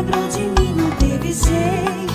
lembrou de mim, não teve jeito.